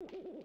you